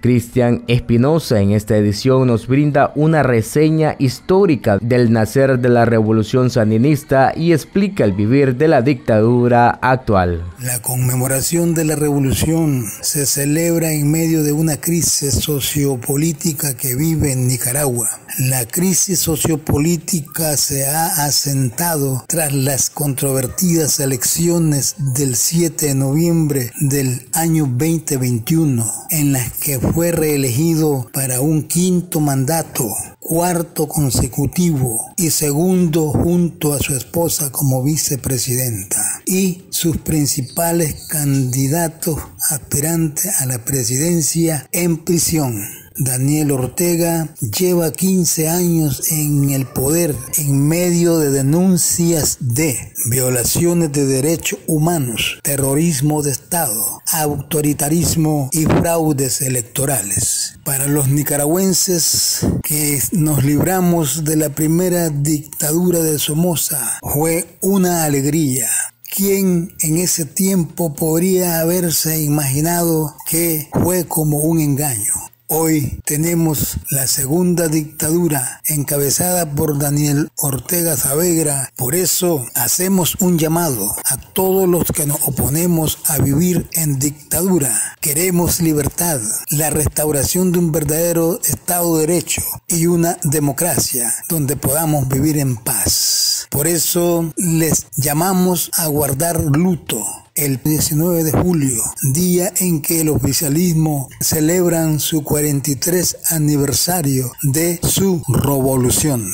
Cristian Espinosa en esta edición nos brinda una reseña histórica del nacer de la revolución sandinista y explica el vivir de la dictadura actual. La conmemoración de la revolución se celebra en medio de una crisis sociopolítica que vive en Nicaragua. La crisis sociopolítica se ha asentado tras las controvertidas elecciones del 7 de noviembre del año 2021, en las que fue reelegido para un quinto mandato, cuarto consecutivo y segundo junto a su esposa como vicepresidenta y sus principales candidatos aspirantes a la presidencia en prisión. Daniel Ortega lleva 15 años en el poder en medio de denuncias de violaciones de derechos humanos, terrorismo de Estado, autoritarismo y fraudes electorales. Para los nicaragüenses que nos libramos de la primera dictadura de Somoza fue una alegría. ¿Quién en ese tiempo podría haberse imaginado que fue como un engaño? Hoy tenemos la segunda dictadura encabezada por Daniel Ortega Saavedra. Por eso hacemos un llamado a todos los que nos oponemos a vivir en dictadura. Queremos libertad, la restauración de un verdadero Estado de Derecho y una democracia donde podamos vivir en paz. Por eso les llamamos a guardar luto el 19 de julio, día en que el oficialismo celebran su 43 aniversario de su revolución.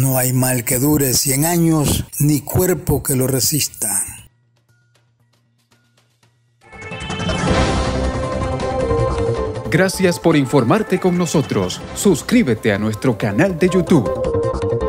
No hay mal que dure 100 años, ni cuerpo que lo resista. Gracias por informarte con nosotros. Suscríbete a nuestro canal de YouTube.